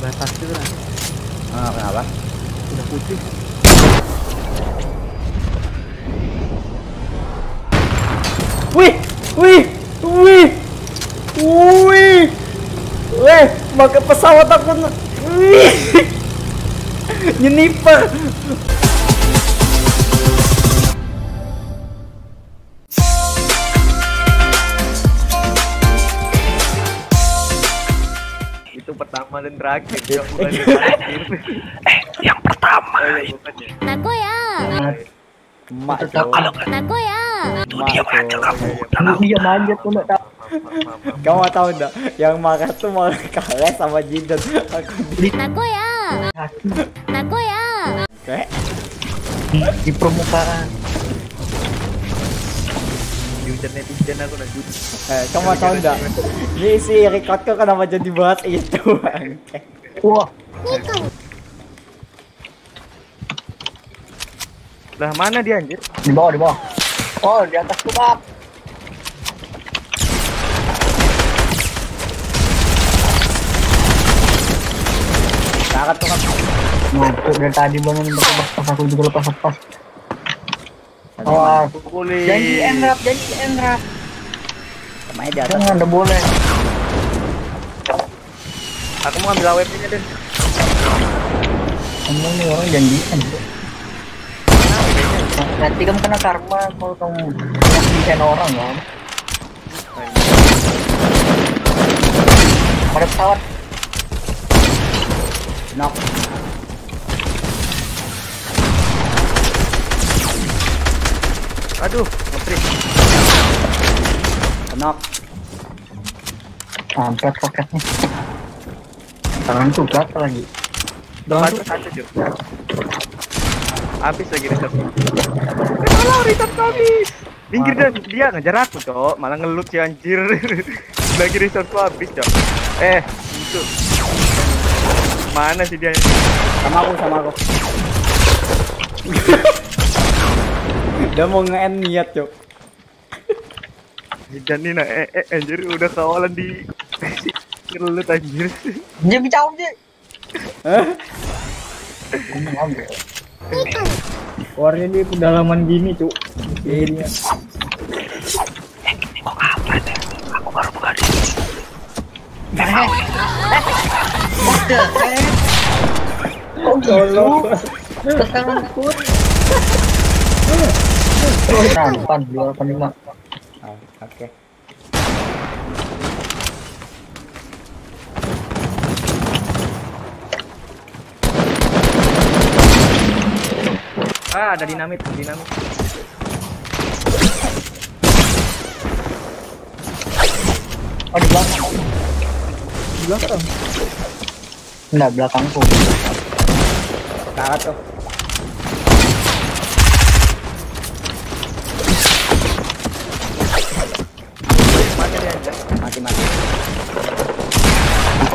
batas itu kan. Ah, kenapa? Udah putih. Wih, wih, wih, wih, wih, pakai pesawat aku, wih, nyeniper. Pertama dan terakhir. Yang bukan yang terakhir. eh, yang pertama. Oh, iya, bukan ya. Nagoya, tuh. kalau Nagoya, Emak tuh. kamu diam aja tuh nggak tahu. Kamu tahu enggak? Yang marah tuh malah kalah sama Jidan. Aku di Nagoya, Nagoya, kayak di permukaan. Diujar netizen aku nanti. eh, kamu tahu enggak? Ini si recordku kenapa jadi bahas itu? Wah, Lah mana dia anjir? di bawah di bawah. Oh, di atas tuh Kak. Karat tuh kan. Ngampuk dari tadi bangun lepas pas aku juga lepas lepas. Oh, Pukuli. janji enrap, janji enrap. Di atas. Jangan, udah boleh. Aku mau ambil AWP-nya, Den. Kamu nih orang janjian. Nanti kamu kena karma kalau kamu nyakitin orang kan. Ada pesawat. Knock. Aduh, ngetrik. Knock. Kampret roketnya. Tangan tuh berapa lagi? Tangan Satu satu, Cuk. Habis lagi reset. Alah, reset habis. Minggir dan dia ngejar aku, Cok. Malah ngelut si anjir. lagi resetku habis, Cok. Eh, itu. Mana sih dia? Sama aku, sama aku. Udah mau nge-end niat, Cok. Dan ini nah, eh, eh, anjir udah kawalan di ngelut anjir. dia bicara dia. Hah? Warnanya di pedalaman gini, Cuk. Ini. Oh gitu. Tangan pun. Rampan dua delapan lima. Oh, oke. Ah, ada dinamit, dinamit. Oh di belakang. Di belakang. Enggak belakangku. Karat tuh.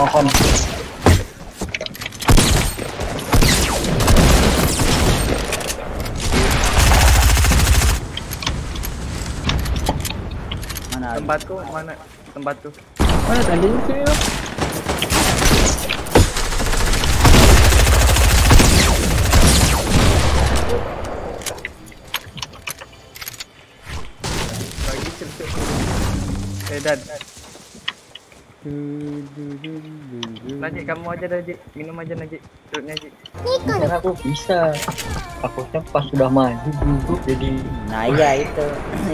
Pohon. Mana? Tempatku mana? Tempatku. Mana tadi sini lo? Lagi cerita. Najik, kamu aja Najik. Minum aja Najik. Duduknya Najik. Karena aku bisa. Takutnya pas sudah maju duduk jadi Nah iya itu.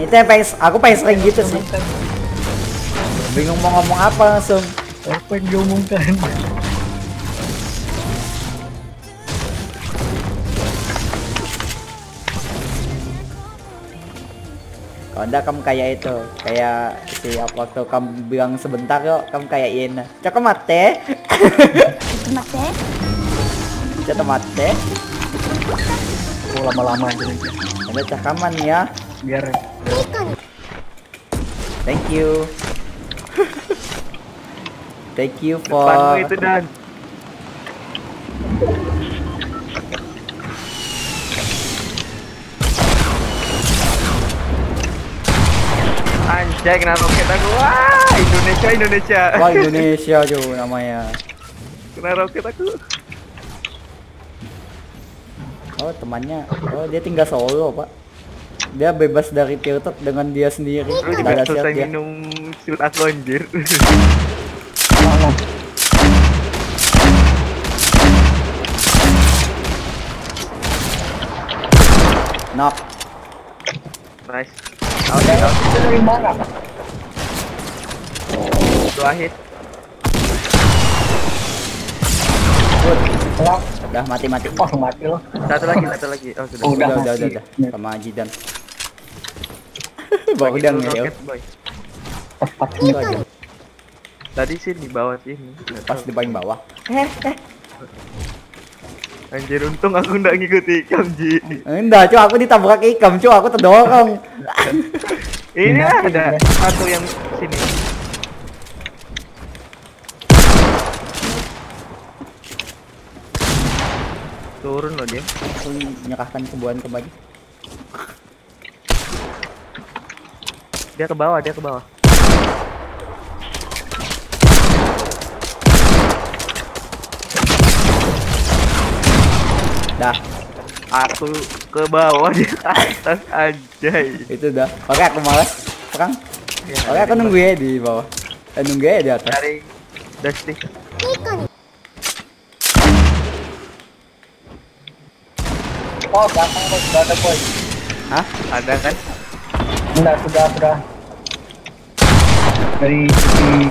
itu yang pengen, aku pengen sering gitu sih. Bingung mau ngomong apa langsung. apa yang diomongkan. Kalau enggak kamu kayak itu, kayak si waktu kamu bilang sebentar kok, kamu kayak Ina. Cok mate. Mate, Cok mate. Aku lama-lama aja. Ada cakaman ya. biar Thank you. Thank you Depanmu for itu Dan. Anjay, kena roket aku. Wah, Indonesia, Indonesia. Wah Indonesia juga namanya. Kena roket aku. Oh temannya, oh dia tinggal solo pak. Dia bebas dari tilted dengan dia sendiri. Lu juga selesai dia. minum shield aku anjir. Knock. nice. Oke, okay, Itu dari mana? dua hit. Good. Lah, Udah mati-mati. oh mati loh. Satu lagi, satu lagi. Oh, sudah. Oh, Udah, udah udah, udah, udah. Sama Jidan. Udah roket, boy. Tepat Itu aja. Tadi sih di bawah sini. Pas di paling bawah. Anjir untung aku nggak ngikuti ikam Ji. Enggak, cuy aku ditabrak ikam, cuy aku terdorong. Ini ada satu yang sini. Turun loh dia. Aku menyerahkan kebuahan ke baju. Dia ke bawah, dia ke bawah. dah aku ke bawah di atas aja itu dah oke aku males sekarang ya, oke aku iya. nunggu ya di bawah eh, nunggu ya di atas dari dusty Oh, gampang kok sudah ada boy. Hah? Ada kan? Enggak, sudah, sudah. Dari si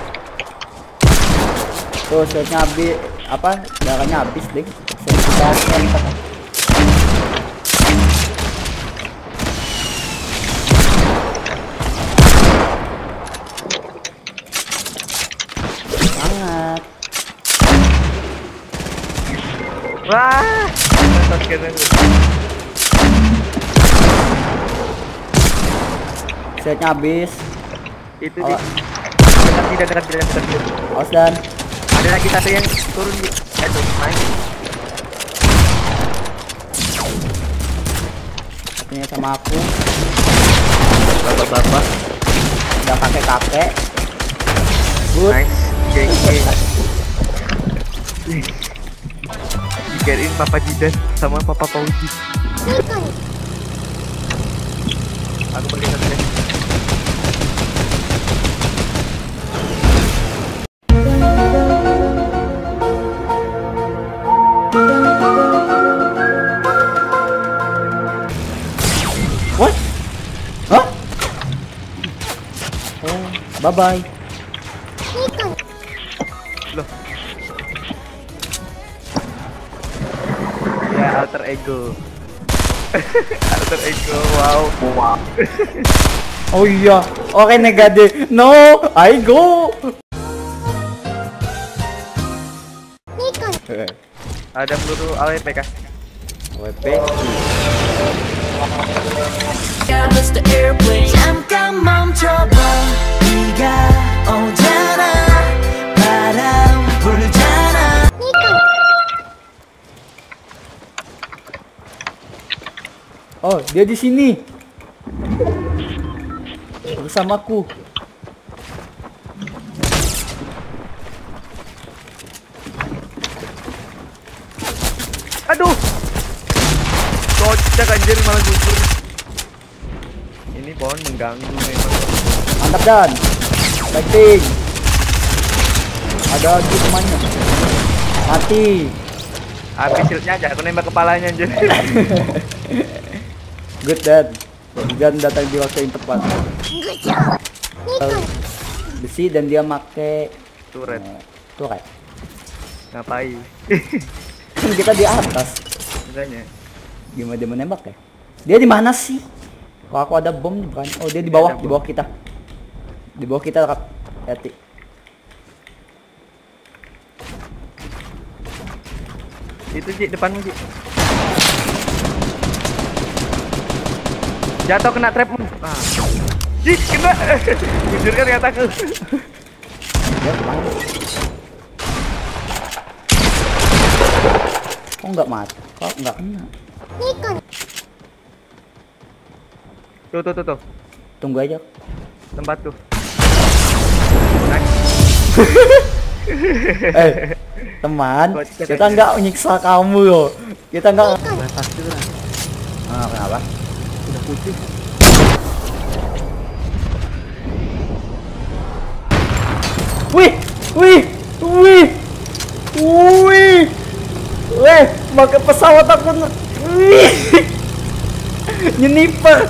Tuh, shotnya habis apa? Darahnya habis, Ding. Sangat. Wah. Habis. Itu di dekat tidak dekat tidak dekat. dekat. Awas dan. Ada lagi satu yang turun di. Eh tuh, satunya sama aku. Bapak-bapak. Udah pakai kakek. Good. Nice. Geng dikirain papa Jidan sama papa Pauji. Ya? Aku pergi satu Bye bye. Ya, alter ego. alter ego. Wow. Wow. oh iya. Oke negade. No, I go. Ada peluru AWP kah? AWP. Yeah, Mr. dia di sini. Bersamaku. Aduh. Kocak anjir malah gugur. Ini pohon mengganggu memang. Mantap dan. Fighting. Ada lagi temannya. Mati. Habis shieldnya aja, aku nembak kepalanya anjir. Good dan dan datang di waktu yang tepat. Uh, besi dan dia make turret. Uh, eh, turret. Ngapain? Kan kita di atas. Makanya. Gimana dia menembak ya? Dia di mana sih? Kalau aku ada bom di bukan? Oh dia di bawah, di bawah kita. Di bawah kita kak. Hati. Itu di depanmu sih. Jatuh kena trap. Hmm. Ah. Ih, kena. jujur kan kataku. Kok enggak mati? Kok enggak kena? Tuh, tuh, tuh, tuh. Tunggu aja. Tempat tuh. eh, teman, kita enggak menyiksa kamu loh. Kita enggak. Nah, ah kenapa? Putih. wih wih wih wih. Wih pakai pesawat aku. Wih. Nyeniper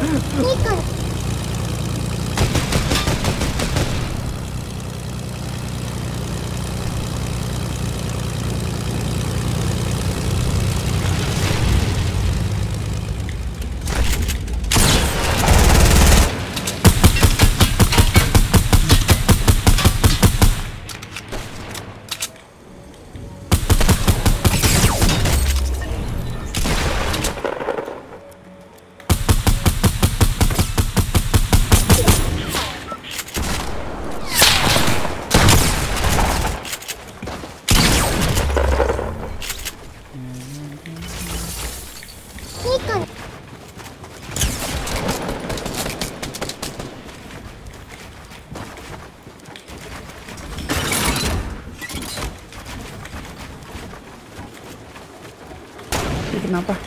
kenapa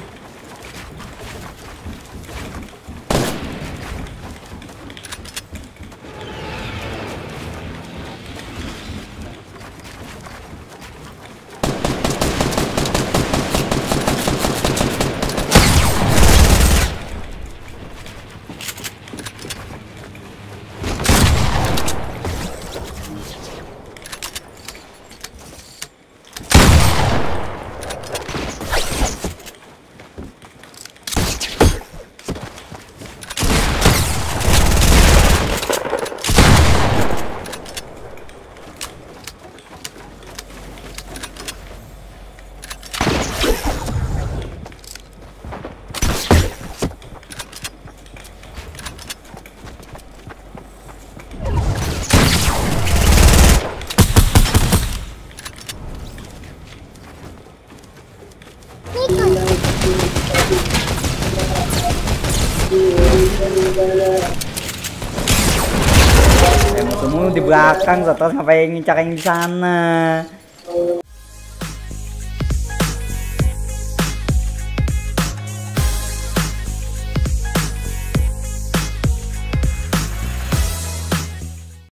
Eh, musuhmu di belakang, terus ngapain ngincar yang di sana?